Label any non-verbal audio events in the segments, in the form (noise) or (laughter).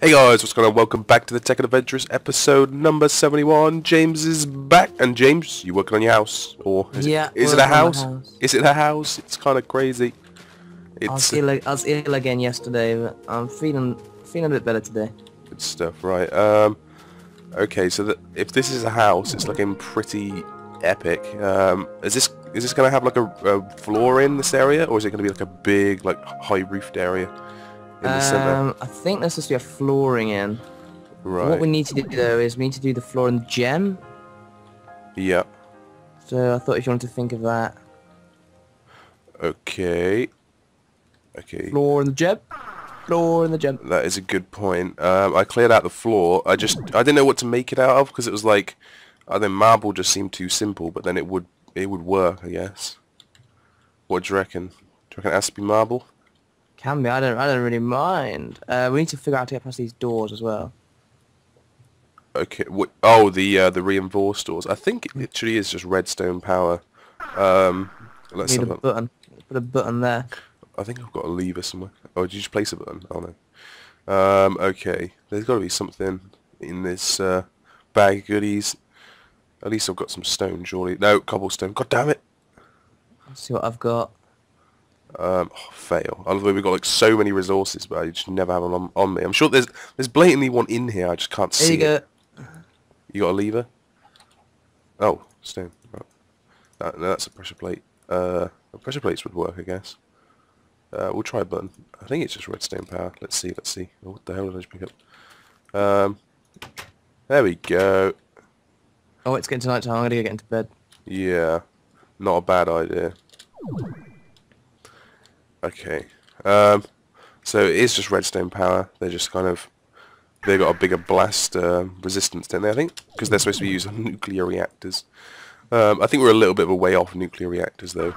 Hey guys, what's going on? Welcome back to the Tekkit Adventures episode number 71. James is back. And James, you working on your house? Or is Yeah, it, is it a working on the house? house. Is it a house? It's kind of crazy. I was It's ill. I was ill again yesterday, but I'm feeling feeling a bit better today. good stuff, right? Um, okay, so that if this is a house, it's looking pretty epic. Um, is this is this gonna have like a, a floor in this area, or is it gonna be like a big, like high roofed area in the? Um, I think there's supposed to be a flooring in. Right. What we need to do though is we need to do the floor in the gem. Yeah. So I thought if you wanted to think of that, Okay. Okay. floor in the gem, floor in the gem. That is a good point. Um, I cleared out the floor. I just I didn't know what to make it out of because it was like I think marble just seemed too simple, but then it would it would work, I guess. What do you reckon? Do you reckon it has to be marble? Can be. I don't. I don't really mind. Uh, we need to figure out how to get past these doors as well. Okay. What, oh, the uh, the reinforced doors. I think it literally is just redstone power. Um, let's need a a, button. Put a button there. I think I've got a lever somewhere. Oh, did you just place a button? Oh no. Um, okay. There's got to be something in this uh, bag of goodies. At least I've got some stone, surely. No, cobblestone. God damn it. Let's see what I've got. Um, oh, fail. I love the way we've got like so many resources, but I just never have them on, on me. I'm sure there's there's blatantly one in here. I just can't see you go. it. You got a lever? Oh, stone. Right. That, no, that's a pressure plate. Uh, pressure plates would work, I guess. Uh, we'll try a button. I think it's just redstone power. Let's see. Let's see. Oh, what the hell did I just pick up? Um, there we go. Oh, it's getting to night time. I'm gonna get into bed. Yeah, not a bad idea. Okay. Um, so it is just redstone power. They're just kind of They've got a bigger blast um, resistance, don't they? I think because they're supposed to be used on (laughs) nuclear reactors. Um, I think we're a little bit of a way off nuclear reactors though.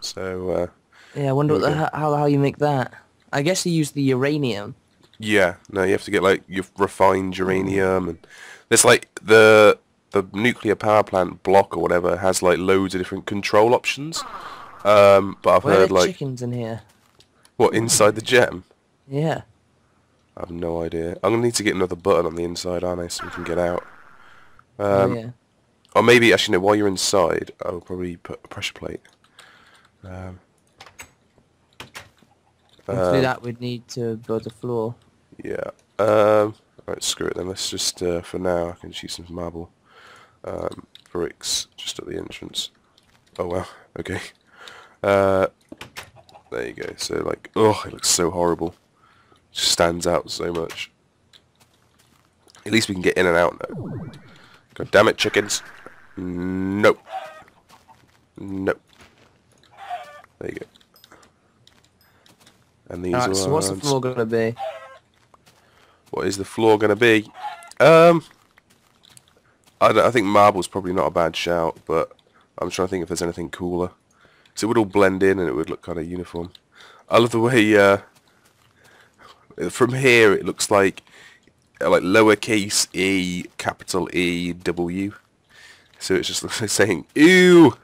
So uh, Yeah, I wonder what the, how how you make that. I guess you use the uranium. yeah, no, you have to get like your refined uranium and there's like the the nuclear power plant block or whatever has like loads of different control options. Um, but I've Where heard like chickens in here? what inside the gem. Yeah. I have no idea. I'm gonna need to get another button on the inside, aren't I, so we can get out. Oh, Um, yeah. Or maybe actually no. While you're inside, I'll probably put a pressure plate. Um, And to do that, we'd need to build a floor. yeah. Um, right, screw it then. Let's just uh, for now. I can shoot some marble. Um, bricks just at the entrance. Oh wow. (laughs) Okay. Uh, there you go. So like, oh, it looks so horrible. Just stands out so much. At least we can get in and out now. God damn it, chickens. Nope. Nope. There you go. And these Alright, so what's the floor gonna be? What is the floor going to be? Um, I, don't, I think marble's probably not a bad shout, but I'm trying to think if there's anything cooler. So it would all blend in and it would look kind of uniform. I love the way, uh, from here it looks like, uh, like lowercase e, capital E, W. So it's just looks (laughs) like saying, ew!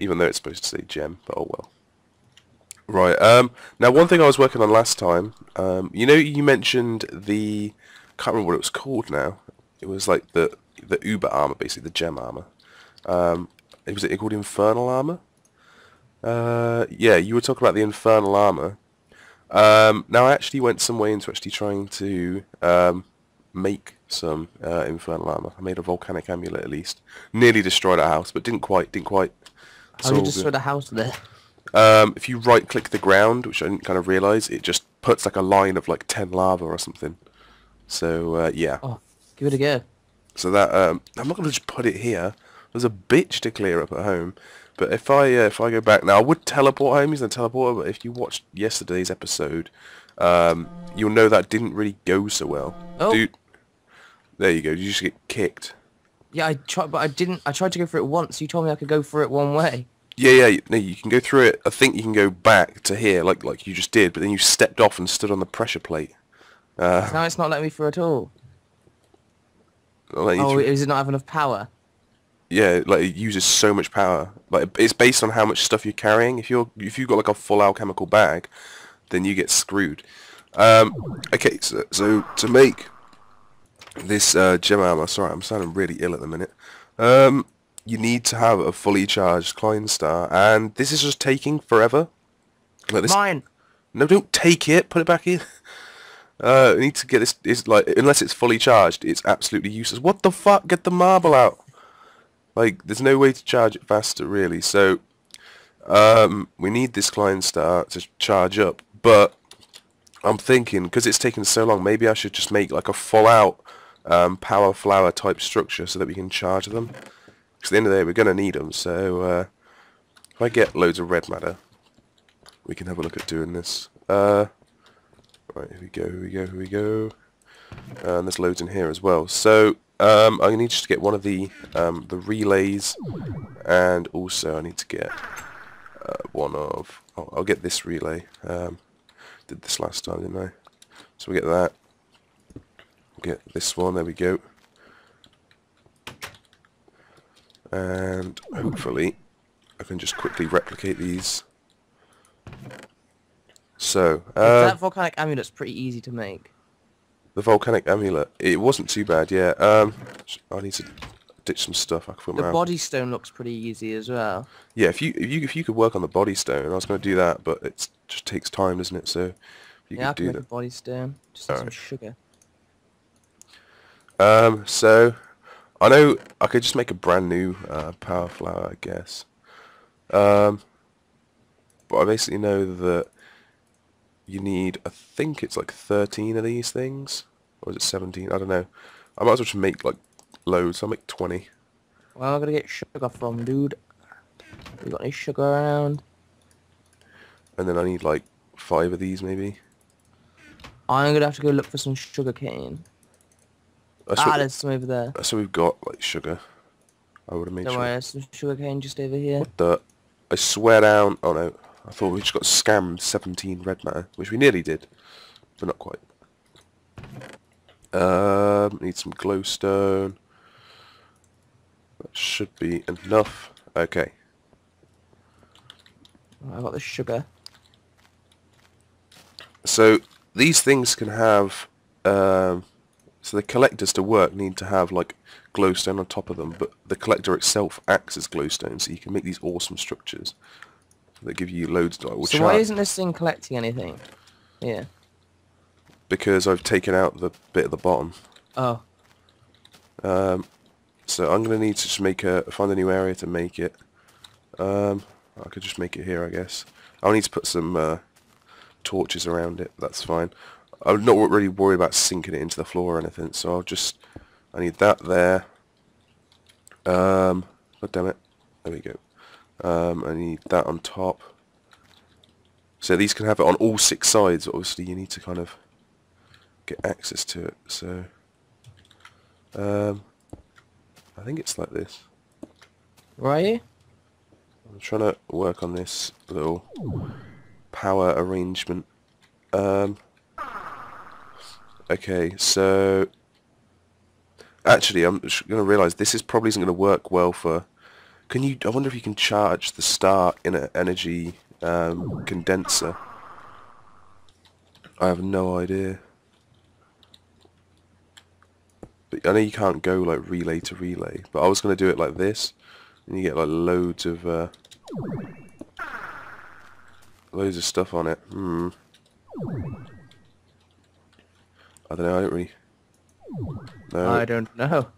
Even though it's supposed to say gem, but oh well. Right. Um. Now, one thing I was working on last time. Um. You know, you mentioned the. Can't remember what it was called now. It was like the the Uber armor, basically the gem armor. Um. It was it called infernal armor. Uh. Yeah. You were talking about the infernal armor. Um. Now I actually went some way into actually trying to um make some uh, infernal armor. I made a volcanic amulet at least. Nearly destroyed our house, but didn't quite. Didn't quite. How you all just good. throw the house there? Um, if you right click the ground, which I didn't kind of realise, it just puts like a line of like 10 lava or something. So, uh, yeah. Oh, give it a go. So that, um, I'm not going to just put it here. There's a bitch to clear up at home. But if I, uh, if I go back now, I would teleport home using the teleporter, but if you watched yesterday's episode, um, you'll know that didn't really go so well. Oh. Dude, there you go. You just get kicked. Yeah, I tried, but I didn't. I tried to go for it once. You told me I could go for it one way. Yeah, yeah, no, you can go through it. I think you can go back to here, like like you just did, but then you stepped off and stood on the pressure plate. Uh, Now it's not letting me through at all. I'll let you Oh, is it not have enough power? Yeah, like it uses so much power. Like it's based on how much stuff you're carrying. If you're if you've got like a full alchemical bag, then you get screwed. Um, okay, so, so to make this uh, gem armor, sorry, I'm sounding really ill at the minute. Um, you need to have a fully charged Klein Star, and this is just taking forever. Like this, Mine. no, don't take it. Put it back in. Uh, we need to get this. It's like unless it's fully charged, it's absolutely useless. What the fuck? Get the marble out. Like, there's no way to charge it faster, really. So, um, we need this Klein Star to charge up. But I'm thinking because it's taken so long, maybe I should just make like a full-out um, power flower type structure so that we can charge them. Because at the end of the day, we're gonna need them. So, uh, if I get loads of red matter, we can have a look at doing this. Uh, right, here we go, here we go, here we go. And there's loads in here as well. So um, I need just to get one of the um, the relays, and also I need to get uh, one of. Oh, I'll get this relay. Um, did this last time, didn't I? So we get that. Get this one. There we go. And hopefully I can just quickly replicate these. So, uh, that volcanic amulet's pretty easy to make. The volcanic amulet. It wasn't too bad, yeah. Um, I need to ditch some stuff. I can put The body stone looks pretty easy as well. yeah. If you if you if you could work on the body stone, I was going to do that, but it just takes time, doesn't it? So if you yeah, I could can do that. body stone. Just some sugar. Um, so I know I could just make a brand new uh, power flower, I guess. Um, but I basically know that you need, I think it's like 13 of these things, or is it 17? I don't know. I might as well just make like loads. I'll make 20. Where am I gonna get sugar from, dude? You got any sugar around? And then I need like five of these maybe. I'm gonna have to go look for some sugar cane. That's Ah, there's some over there. that's what we've got, like sugar. I would have made Don't sure. worry, there's some sugar cane just over here. What the? I swear down. Oh no. I thought we just got scammed 17 red matter, which we nearly did, but not quite. Um, need some glowstone. That should be enough. Okay. I got the sugar. So these things can have. Um, so the collectors to work need to have like glowstone on top of them, but the collector itself acts as glowstone, so you can make these awesome structures that give you loads. Will So why isn't this thing collecting anything? Yeah. because I've taken out the bit at the bottom. Oh. Um, so I'm gonna need to just make a find a new area to make it. Um, I could just make it here, I guess. I'll need to put some uh, torches around it. That's fine. I'm not really worried about sinking it into the floor or anything, so I'll just I need that there. Um, God damn it! There we go. Um, I need that on top. So these can have it on all six sides. Obviously, you need to kind of get access to it. So. Um, I think it's like this. Where are you? I'm trying to work on this little power arrangement. Um, okay, so actually, I'm going to realise this is probably isn't going to work well for. Can you? I wonder if you can charge the star in an energy um, condenser. I have no idea. But I know you can't go like relay to relay, but I was going to do it like this, and you get like loads of uh, loads of stuff on it. Hmm. I don't know. I don't really. No, I don't know.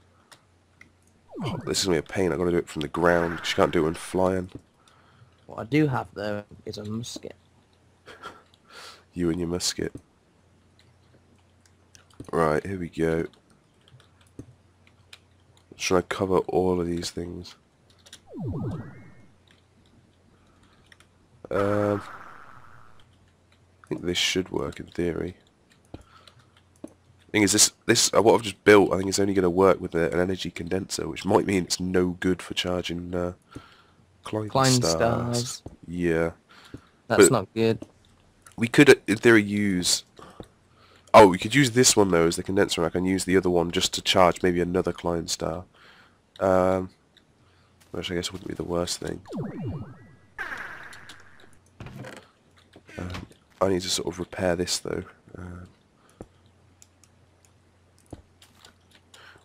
Oh, this is gonna be a pain. I've got to do it from the ground. 'cause you can't do it when flying. What I do have though is a musket. (laughs) You and your musket. Right, here we go. trying to cover all of these things. Um, I think this should work in theory. Thing is, this this uh, what I've just built, I think is only going to work with a, an energy condenser, which might mean it's no good for charging uh, Klein, Klein stars. stars. Yeah, That's But- not good. we could, uh, in theory, use. Oh, we could use this one though as the condenser. and I can use the other one just to charge maybe another Klein star. Um, which I guess wouldn't be the worst thing. Um, I need to sort of repair this though. Uh,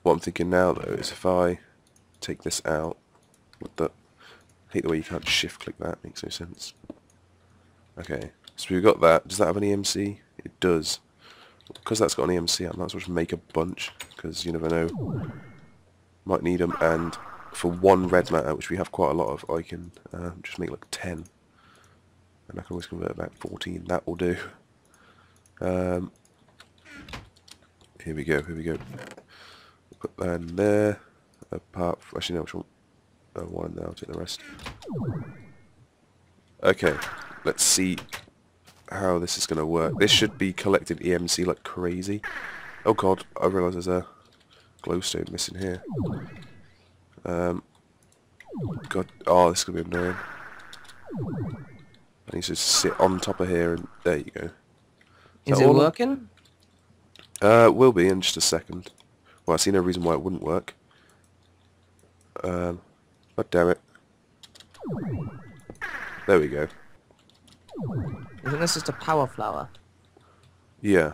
What I'm thinking now though is if I take this out, what the, hate the way you can't shift click that, makes no sense. Okay, so we've got that. Does that have an EMC? It does. Because that's got an EMC, I might as well just make a bunch, because you never know. Might need them, and for one red matter, which we have quite a lot of, I can uh, just make like 10. And I can always convert back 14, that will do. Um, here we go, here we go. Put that in there, apart from, actually no, which one? Oh, one in there, I'll take the rest. Okay, let's see how this is going to work. This should be collecting EMC like crazy. Oh god, I realise there's a glowstone missing here. Um, god, oh, this is going to be annoying. I need to sit on top of here and there you go. Is that it working? Uh, will be in just a second. Well, I see no reason why it wouldn't work. Um, but damn it. There we go. Isn't this just a power flower? Yeah.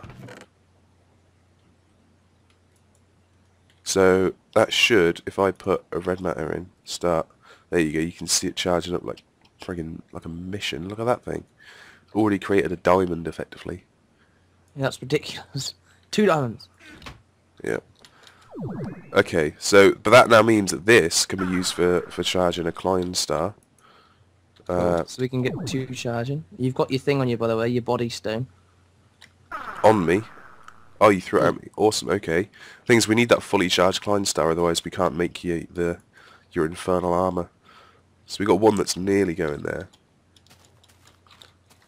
So that should, if I put a red matter in, start. There you go. You can see it charging up like friggin' like a mission. Look at that thing. Already created a diamond effectively. Yeah, that's ridiculous. (laughs) Two diamonds. Yeah. Okay, so but that now means that this can be used for for charging a Klein star. Uh, so we can get two charging. You've got your thing on you, by the way, your body stone. on me. Oh, you threw it at me. Awesome. Okay. Thing is, we need that fully charged Klein star, otherwise we can't make you the your infernal armor. So we got one that's nearly going there.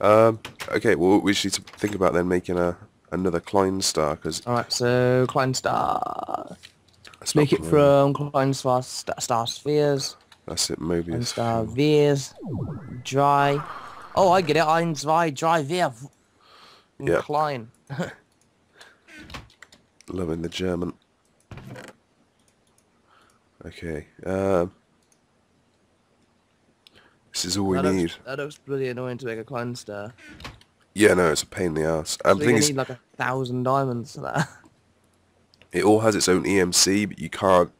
Um. Okay. Well, we should need to think about then making a another Klein star because Alright, so Kleinstar. Let's Make it from Klein Star, st star Spheres. That's it. Mobius. Star Veers. Dry. Oh, I get it. Ein, zwei, drei, vier. Yeah. Klein. (laughs) Loving the German. Okay. Um. This is all we that, need. looks, that looks bloody annoying to make a Klein Star. Yeah, no, it's a pain in the ass. And So the you're thing is, need like a thousand diamonds for that. (laughs) it all has its own EMC, but you can't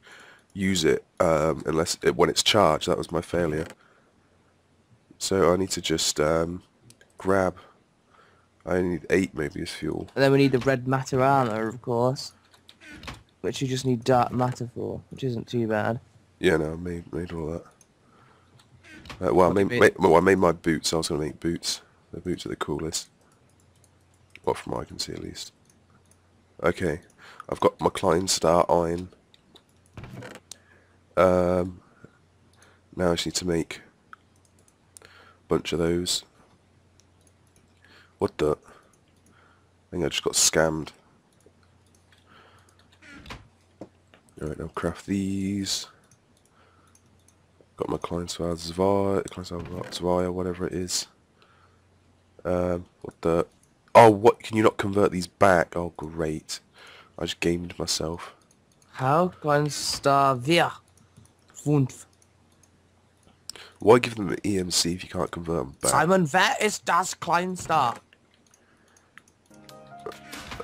use it um, unless it, when it's charged. That was my failure. So I need to just um, grab. I need eight maybe as fuel. And then we need the red matter armor, of course. Which you just need dark matter for, which isn't too bad. Yeah, no, I made made all that. Uh, well, I you made, well, I made my boots. I was going to make boots. The boots are the coolest. Well, from what I can see at least. Okay, I've got my Klein Star Iron. Um, now I just need to make a bunch of those. What the? I think I just got scammed. Alright, now craft these. Got my Zvaya, Kleinswald Zvaya, whatever it is. Um, what the? Oh, what? Can you not convert these back? Oh, great. I just gamed myself. How? Star Vier. Fünf. Why give them an EMC if you can't convert them back? Simon, wer ist das Klein Star?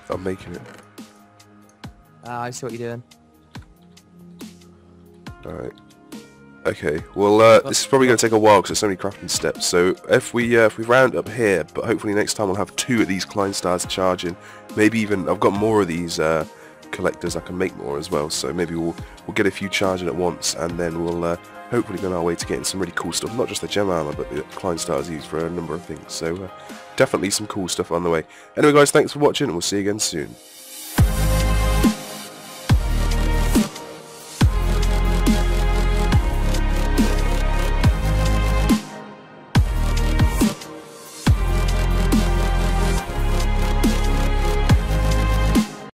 I'm making it. Ah, I see what you're doing. Alright. Okay, well, uh, this is probably going to take a while because there's so many crafting steps. So if we uh, if we round up here, but hopefully next time we'll have two of these Klein stars charging. Maybe even I've got more of these uh, collectors. I can make more as well. So maybe we'll we'll get a few charging at once, and then we'll uh, hopefully go on our way to getting some really cool stuff. Not just the gem armor, but the Klein stars used for a number of things. So uh, definitely some cool stuff on the way. Anyway, guys, thanks for watching, and we'll see you again soon.